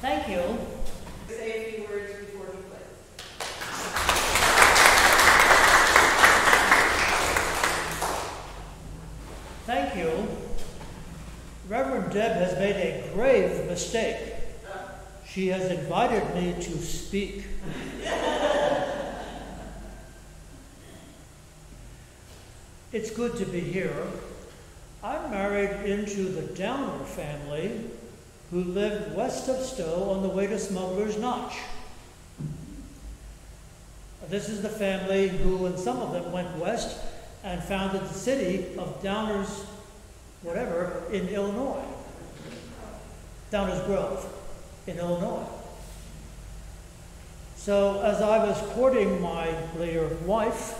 Thank you. Say a few words before he plays. Thank you. Reverend Deb has made a grave mistake. She has invited me to speak. it's good to be here. I'm married into the Downer family who lived west of Stowe on the way to Smuggler's Notch. This is the family who, and some of them went west and founded the city of Downers, whatever, in Illinois. Downers Grove in Illinois. So, as I was courting my later wife,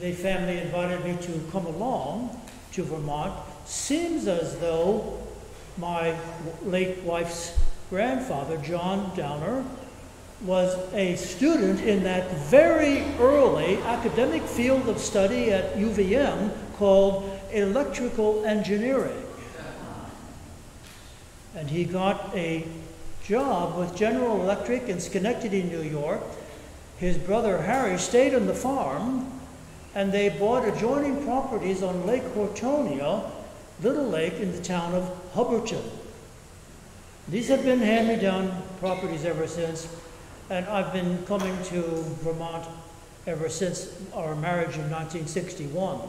the family invited me to come along to Vermont. Seems as though my late wife's grandfather, John Downer, was a student in that very early academic field of study at UVM called electrical engineering. And he got a job with General Electric in Schenectady, New York. His brother Harry stayed on the farm, and they bought adjoining properties on Lake Hortonia, Little Lake, in the town of Hubbardton. These have been hand me down properties ever since, and I've been coming to Vermont ever since our marriage in 1961.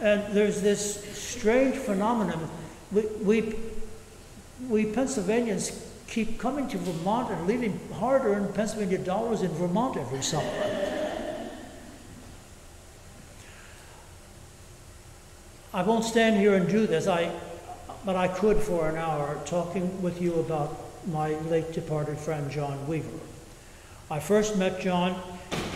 And there's this strange phenomenon. We, we, we Pennsylvanians keep coming to Vermont and leaving hard earned Pennsylvania dollars in Vermont every summer. I won't stand here and do this, I, but I could for an hour talking with you about my late departed friend John Weaver. I first met John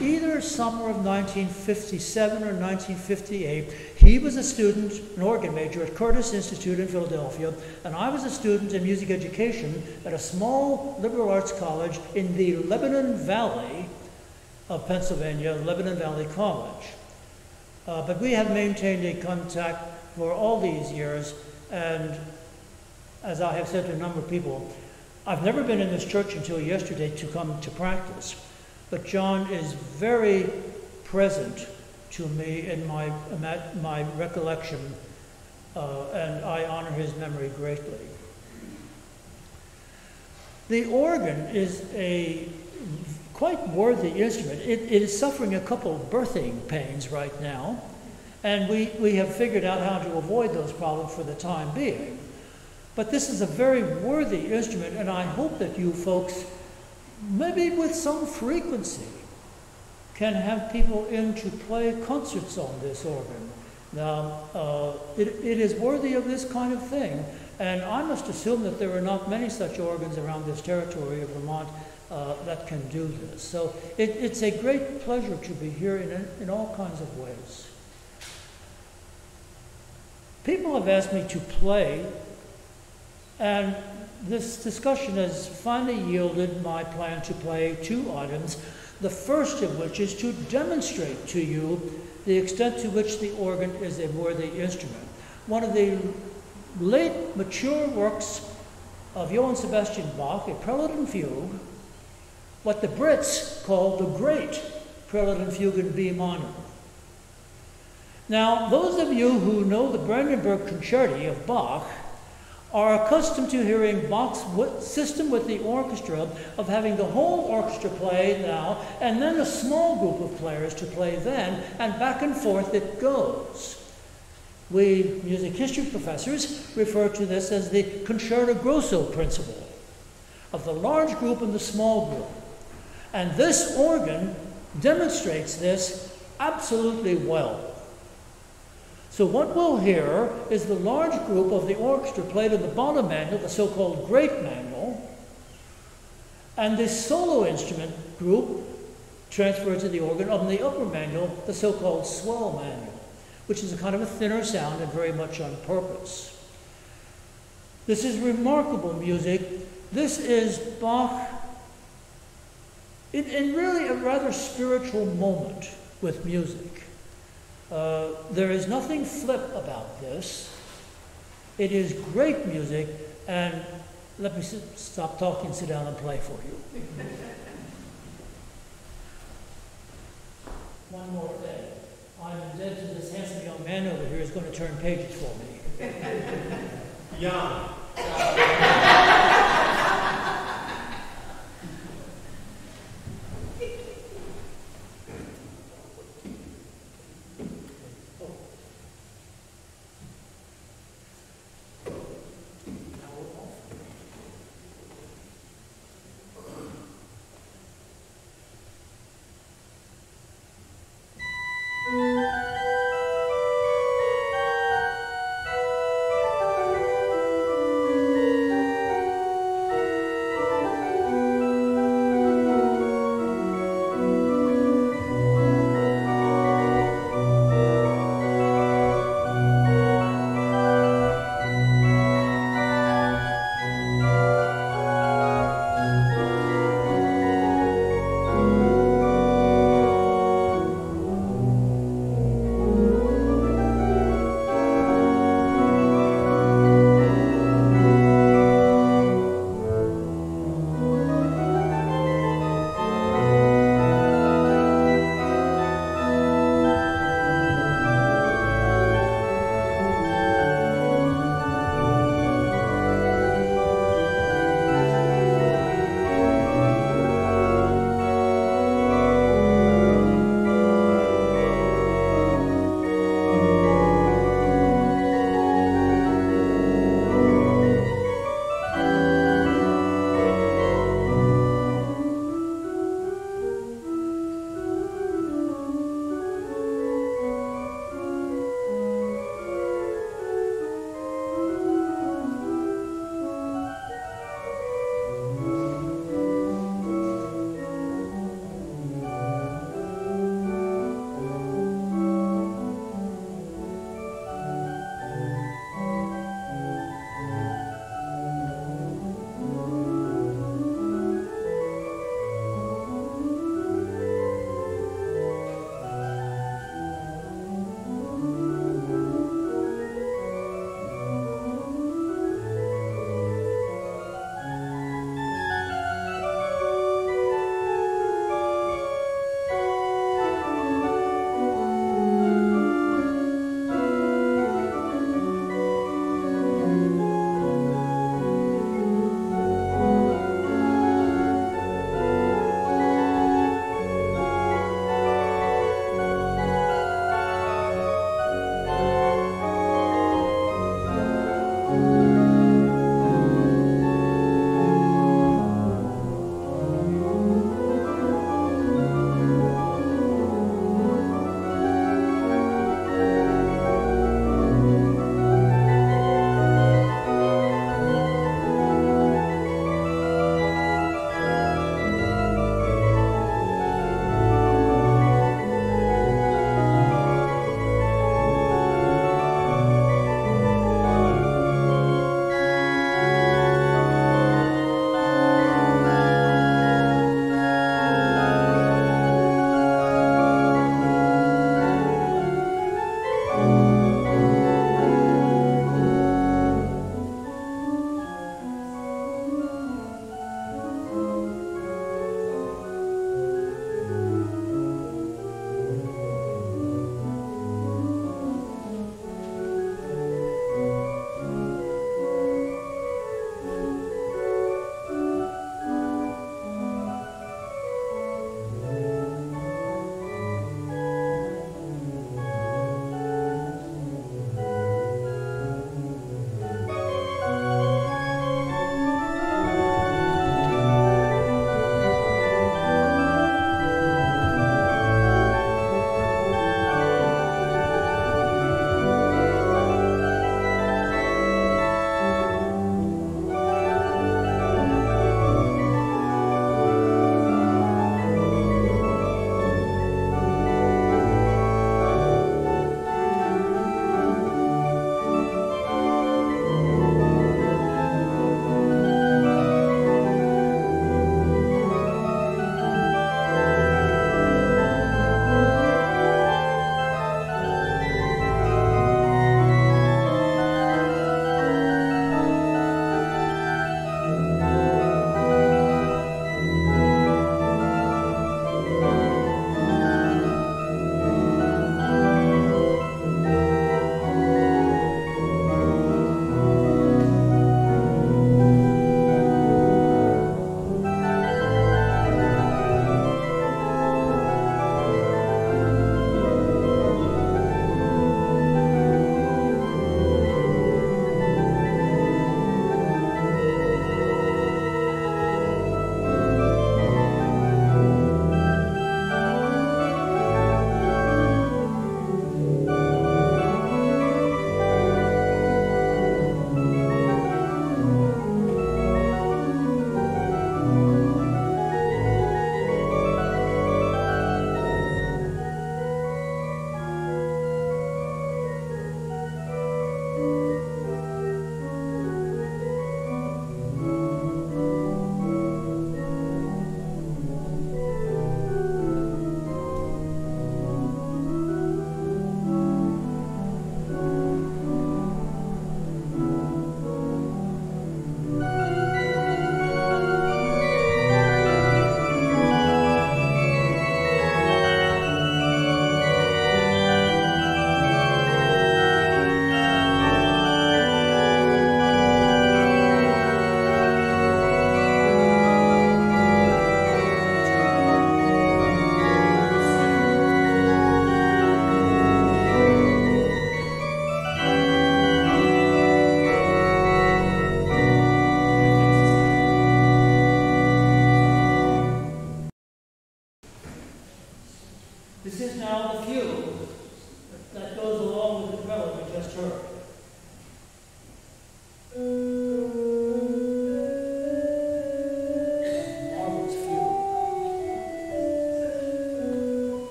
either summer of 1957 or 1958. He was a student, an organ major at Curtis Institute in Philadelphia, and I was a student in music education at a small liberal arts college in the Lebanon Valley of Pennsylvania, Lebanon Valley College. Uh, but we have maintained a contact for all these years, and as I have said to a number of people, I've never been in this church until yesterday to come to practice, but John is very present to me in my, my recollection, uh, and I honor his memory greatly. The organ is a quite worthy instrument. It, it is suffering a couple of birthing pains right now, and we, we have figured out how to avoid those problems for the time being. But this is a very worthy instrument, and I hope that you folks, maybe with some frequency, can have people in to play concerts on this organ. Now, uh, it, it is worthy of this kind of thing, and I must assume that there are not many such organs around this territory of Vermont uh, that can do this. So it, it's a great pleasure to be here in, in all kinds of ways. People have asked me to play and this discussion has finally yielded my plan to play two items, the first of which is to demonstrate to you the extent to which the organ is a worthy instrument. One of the late mature works of Johann Sebastian Bach, a prelude and fugue, what the Brits call the great prelude and fugue in B minor. Now, those of you who know the Brandenburg Concerti of Bach are accustomed to hearing Bach's system with the orchestra of having the whole orchestra play now and then a small group of players to play then, and back and forth it goes. We music history professors refer to this as the concerto grosso principle of the large group and the small group. And this organ demonstrates this absolutely well. So what we'll hear is the large group of the orchestra played in the bottom manual, the so-called great manual, and the solo instrument group transferred to the organ on the upper manual, the so-called swell manual, which is a kind of a thinner sound and very much on purpose. This is remarkable music. This is Bach in, in really a rather spiritual moment with music. Uh, there is nothing flip about this. It is great music, and let me sit, stop talking, sit down and play for you. One more thing. I'm indebted to this handsome young man over here who's going to turn pages for me. Young.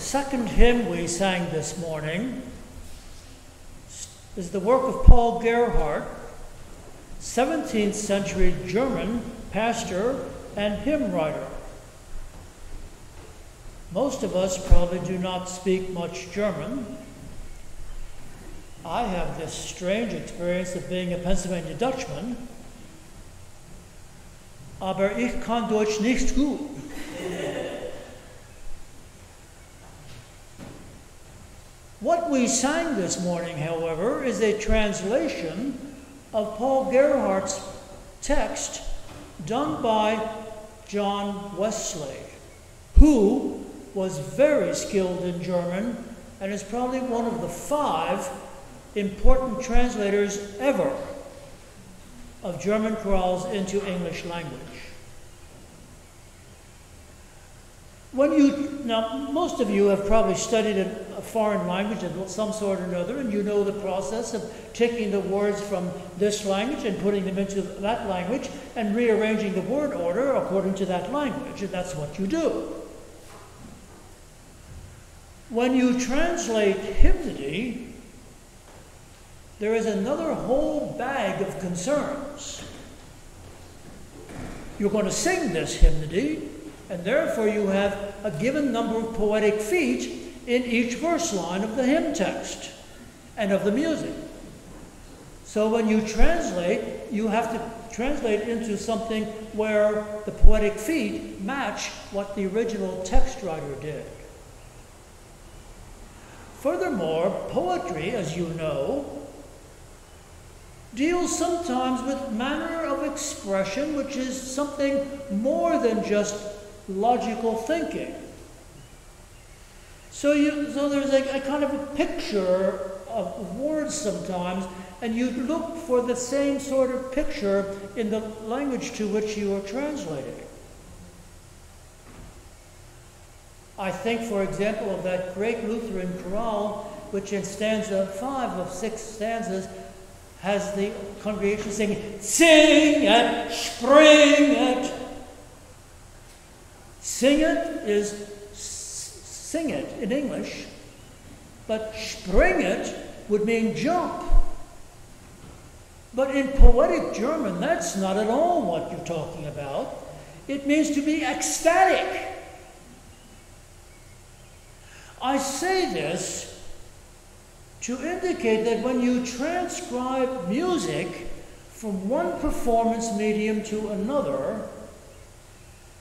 second hymn we sang this morning is the work of Paul Gerhardt, 17th century German pastor and hymn writer. Most of us probably do not speak much German. I have this strange experience of being a Pennsylvania Dutchman, aber ich kann Deutsch nicht gut. What we sang this morning, however, is a translation of Paul Gerhardt's text done by John Wesley, who was very skilled in German and is probably one of the five important translators ever of German chorales into English language. When you, now, most of you have probably studied a, a foreign language of some sort or another, and you know the process of taking the words from this language and putting them into that language and rearranging the word order according to that language, and that's what you do. When you translate hymnody, there is another whole bag of concerns. You're going to sing this hymnody, and therefore you have a given number of poetic feet in each verse line of the hymn text and of the music. So when you translate, you have to translate into something where the poetic feet match what the original text writer did. Furthermore, poetry, as you know, deals sometimes with manner of expression which is something more than just logical thinking. So, you, so there's a, kind of a picture of words sometimes, and you look for the same sort of picture in the language to which you are translating. I think, for example, of that great Lutheran chorale, which in stanza five of six stanzas has the congregation singing, Sing it, spring it. Sing it is sing it in English, but spring it would mean jump. But in poetic German, that's not at all what you're talking about. It means to be ecstatic. I say this to indicate that when you transcribe music from one performance medium to another,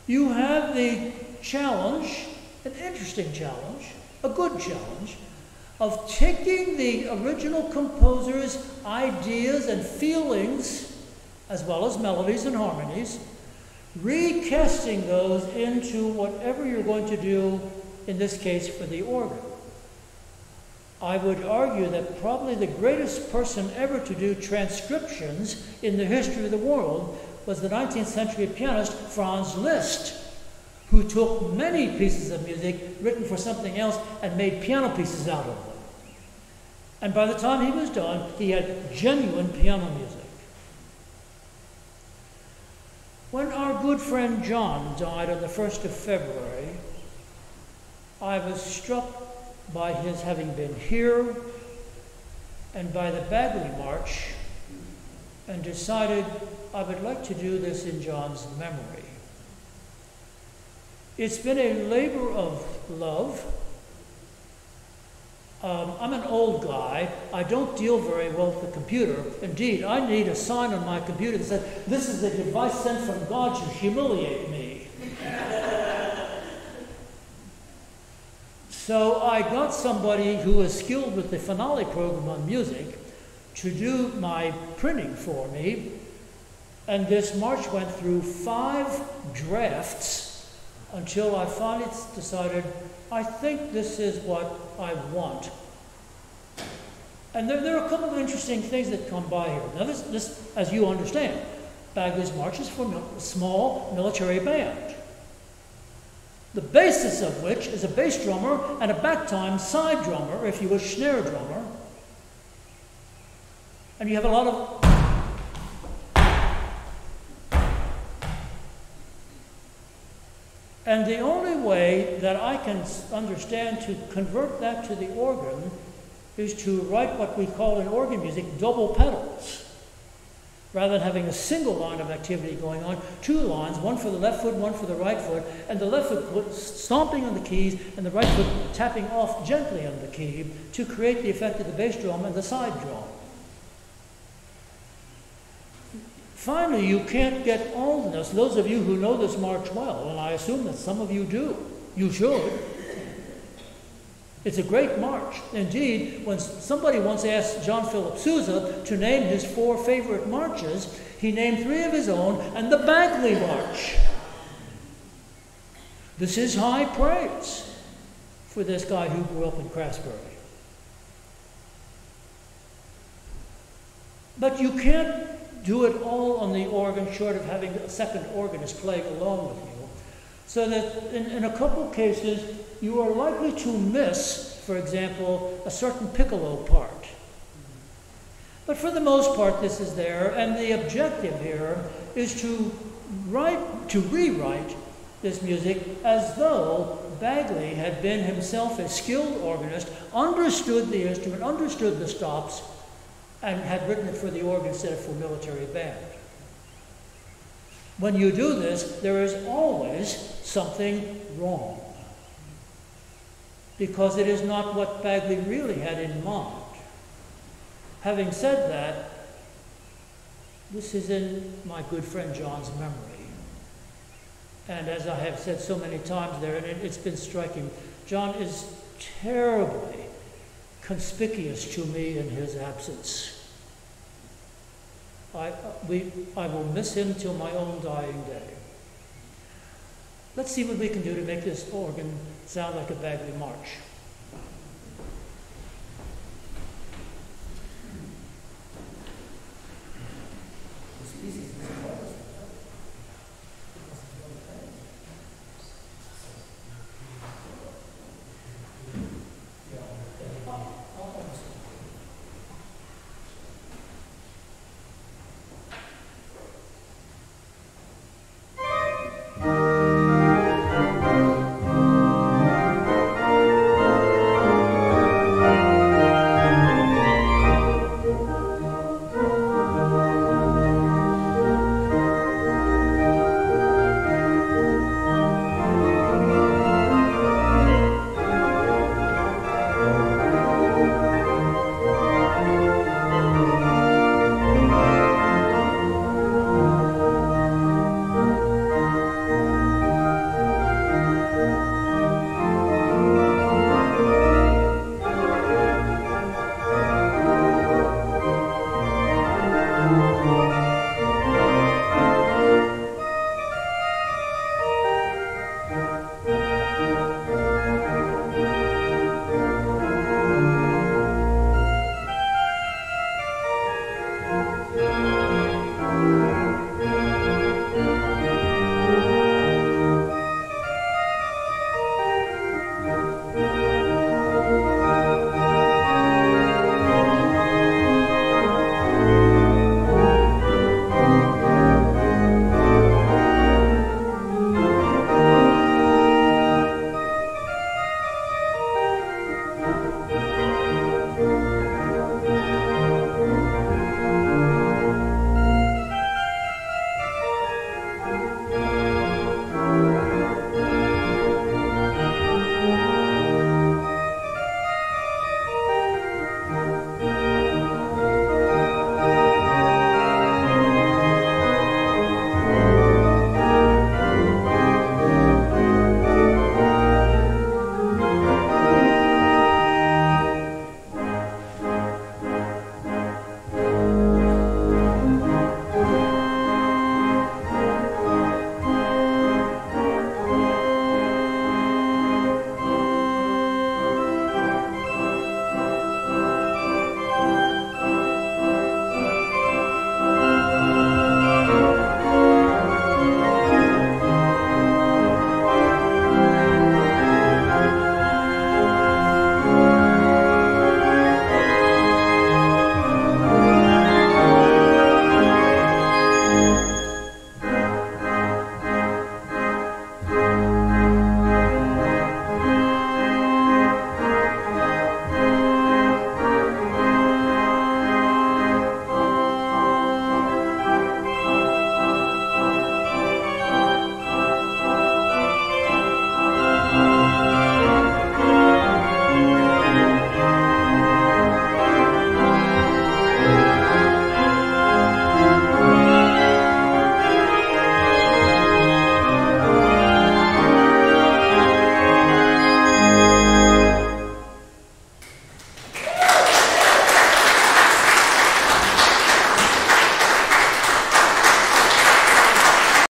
you have the challenge, an interesting challenge, a good challenge, of taking the original composer's ideas and feelings, as well as melodies and harmonies, recasting those into whatever you're going to do, in this case for the organ. I would argue that probably the greatest person ever to do transcriptions in the history of the world was the 19th century pianist Franz Liszt, who took many pieces of music written for something else and made piano pieces out of them. And by the time he was done, he had genuine piano music. When our good friend John died on the 1st of February, I was struck by his having been here and by the Bagley March and decided I would like to do this in John's memory. It's been a labor of love. Um, I'm an old guy. I don't deal very well with the computer. Indeed, I need a sign on my computer that says, This is a device sent from God to humiliate me. so I got somebody who is skilled with the Finale program on music to do my printing for me. And this march went through five drafts until I finally decided, I think this is what I want. And there, there, are a couple of interesting things that come by here. Now, this, this as you understand, Bagley's March is for a small military band. The basis of which is a bass drummer and a back-time side drummer, if you wish, snare drummer. And you have a lot of And the only way that I can understand to convert that to the organ is to write what we call in organ music double pedals. Rather than having a single line of activity going on, two lines, one for the left foot, one for the right foot, and the left foot stomping on the keys and the right foot tapping off gently on the key to create the effect of the bass drum and the side drum. Finally, you can't get this. Those of you who know this march well, and I assume that some of you do, you should. It's a great march. Indeed, when somebody once asked John Philip Sousa to name his four favorite marches, he named three of his own and the Bagley March. This is high praise for this guy who grew up in Craftsbury. But you can't do it all on the organ short of having a second organist playing along with you. So that in, in a couple cases, you are likely to miss, for example, a certain piccolo part. But for the most part, this is there, and the objective here is to write, to rewrite this music as though Bagley had been himself a skilled organist, understood the instrument, understood the stops, and had written it for the organ instead of for military band. When you do this, there is always something wrong. Because it is not what Bagley really had in mind. Having said that, this is in my good friend John's memory. And as I have said so many times there, and it, it's been striking, John is terribly conspicuous to me in his absence. I, we, I will miss him till my own dying day. Let's see what we can do to make this organ sound like a Bagley march.